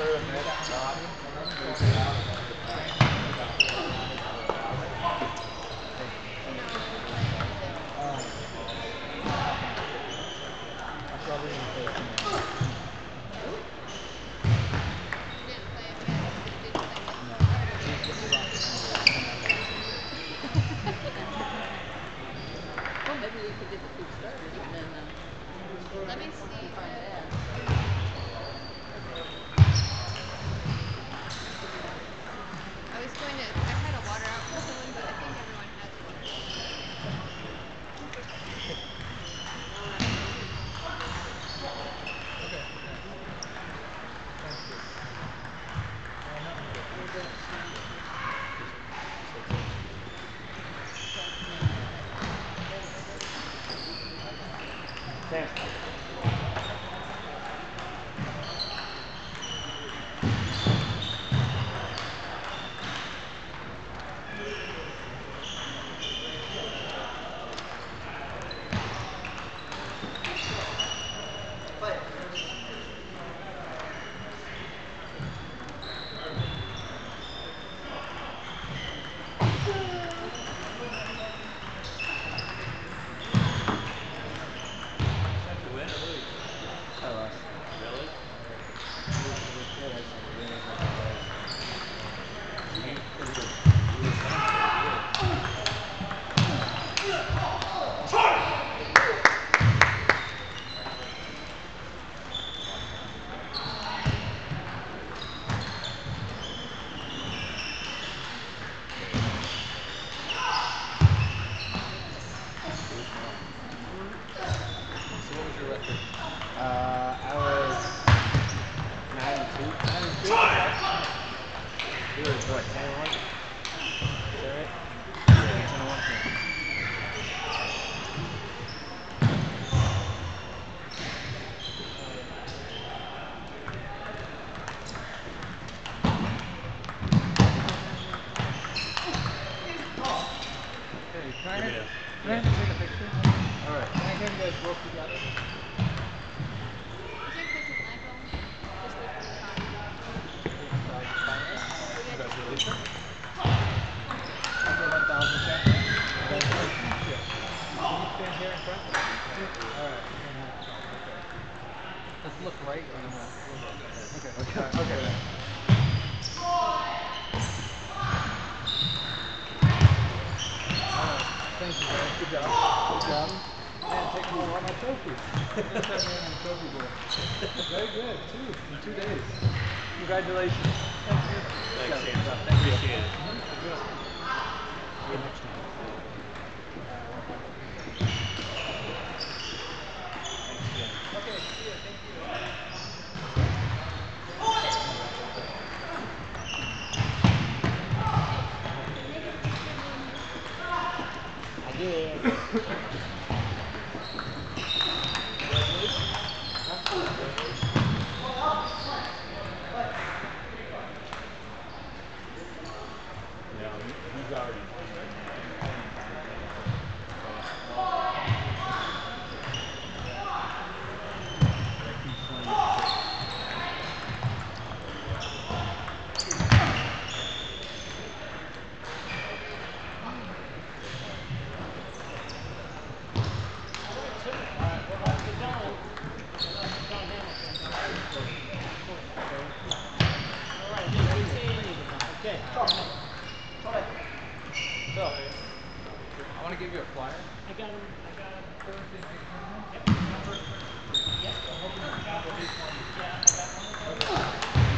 color of. Thank you. Man. Good job. Good job. Man, take home all my trophies. trophy bowl. Very good. Two in two days. Congratulations. Thank you. Thanks, Santa. Appreciate it. Good. Next time. So. I want to give you a flyer. I got him. I got him. Yep. Yep. Yeah, I got one.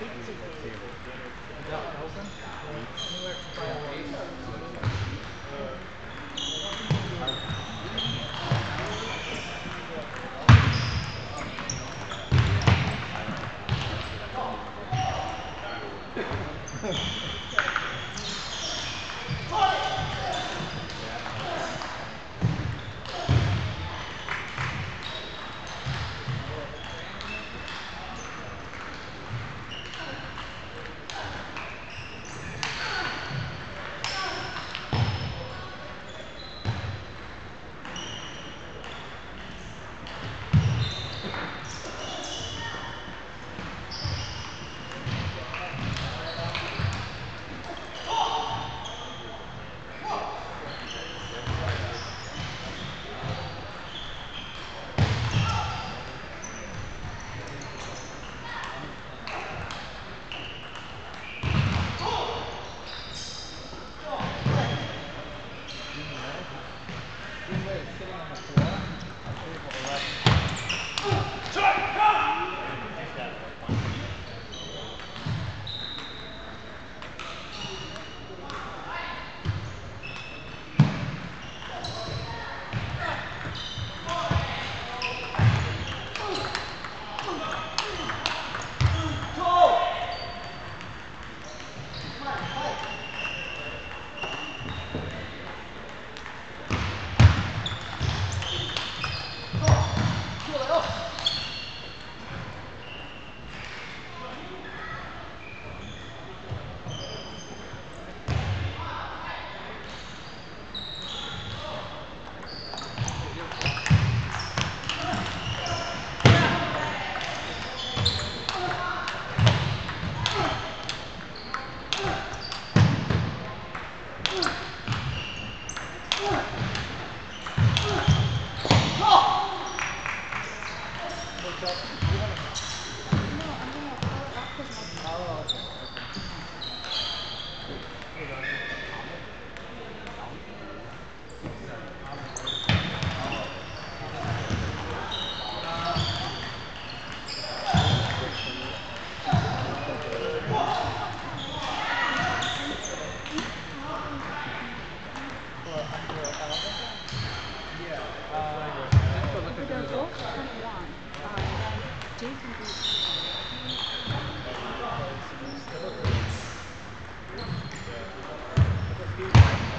Oh! Thank you. do